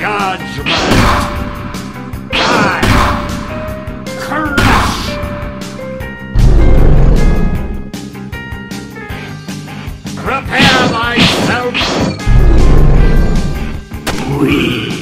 judgment. I crush. Prepare thyself. We